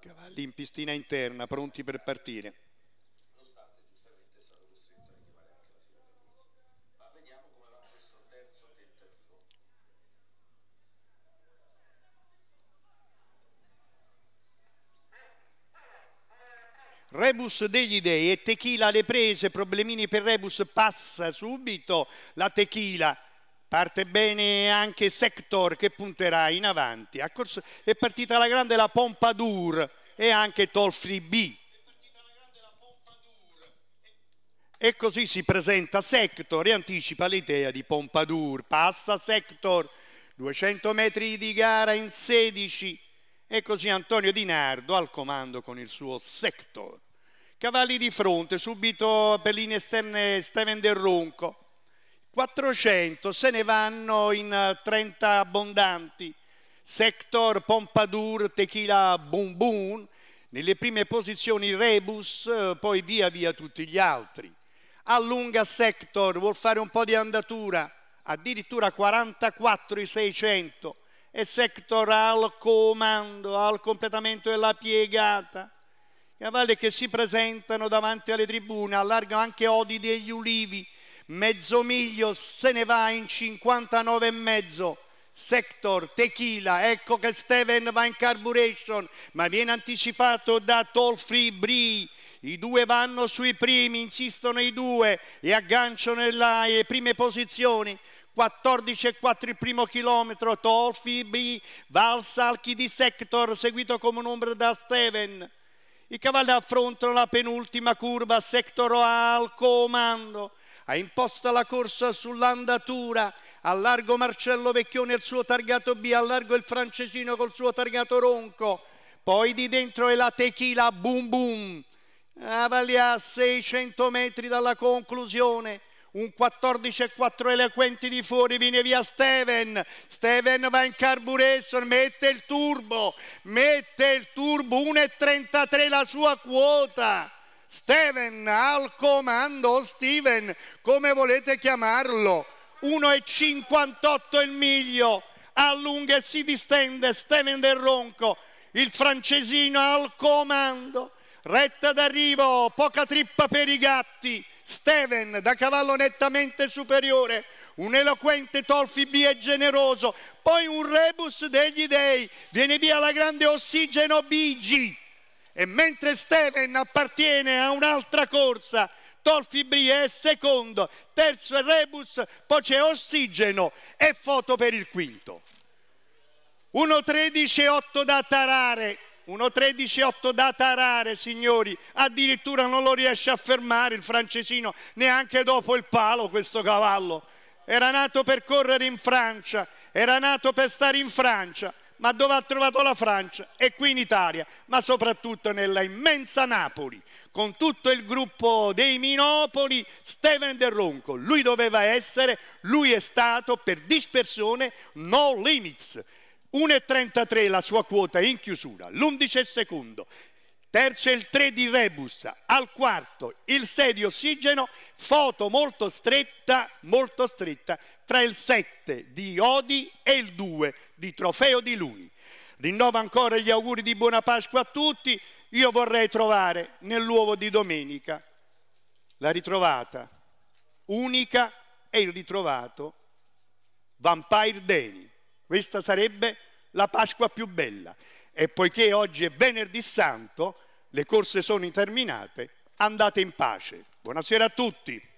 Cavalli in pistina interna, pronti per partire. Rebus degli dei e Tequila alle prese, problemini per Rebus, passa subito la Tequila. Parte bene anche Sector che punterà in avanti. È partita la grande la Pompadour e anche Tolfree B. E così si presenta Sector e anticipa l'idea di Pompadour. Passa Sector, 200 metri di gara in 16 e così Antonio Di Nardo al comando con il suo sector. Cavalli di fronte, subito per linee esterne Steven Del Ronco. 400 se ne vanno in 30 abbondanti. Sector, Pompadour, Tequila, Boom Boom. Nelle prime posizioni Rebus, poi via via tutti gli altri. Allunga Sector, vuol fare un po' di andatura, addirittura 44 i 600 e sector al comando, al completamento della piegata. Cavalli che si presentano davanti alle tribune, allargano anche Odi degli Ulivi, mezzo miglio se ne va in 59 e mezzo. Sector, Tequila, ecco che Steven va in carburation, ma viene anticipato da Toll Free Bree. I due vanno sui primi, insistono i due e agganciano nelle prime posizioni. 14 e 4 il primo chilometro, Tolfi B, Valsalchi di Sector, seguito come numero da Steven. I cavalli affrontano la penultima curva, Sector al comando, ha imposta la corsa sull'andatura, allargo Marcello Vecchione il suo targato B, allargo il francesino col suo targato Ronco, poi di dentro è la tequila Boom Boom, cavalli a 600 metri dalla conclusione, un 14 e 4 eloquenti di fuori, viene via Steven, Steven va in carburation, mette il turbo, mette il turbo, 1,33 la sua quota. Steven al comando, Steven, come volete chiamarlo, 1,58 il miglio, allunga e si distende, Steven del Ronco, il francesino al comando, retta d'arrivo, poca trippa per i gatti, Steven da cavallo nettamente superiore, un eloquente Tolfi B e generoso, poi un rebus degli dei, viene via la grande ossigeno BG. E mentre Steven appartiene a un'altra corsa, Tolfi B è secondo, terzo è rebus, poi c'è ossigeno e foto per il quinto. 1.13 e 8 da tarare, 1.13.8 da tarare, signori, addirittura non lo riesce a fermare il francesino neanche dopo il palo questo cavallo. Era nato per correre in Francia, era nato per stare in Francia, ma dove ha trovato la Francia? E qui in Italia, ma soprattutto nella immensa Napoli, con tutto il gruppo dei Minopoli, Steven Del Ronco. Lui doveva essere, lui è stato per dispersione no limits 1,33 la sua quota in chiusura, l'11 secondo, terzo il 3 di Rebus, al quarto il 6 di Ossigeno, foto molto stretta, molto stretta, tra il 7 di Odi e il 2 di Trofeo di Luni. Rinnovo ancora gli auguri di buona Pasqua a tutti, io vorrei trovare nell'uovo di domenica la ritrovata unica e il ritrovato Vampire Deni. Questa sarebbe la Pasqua più bella. E poiché oggi è venerdì santo, le corse sono terminate, andate in pace. Buonasera a tutti.